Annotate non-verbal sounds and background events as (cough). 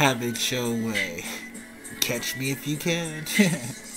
Have it your way. Catch me if you can. (laughs)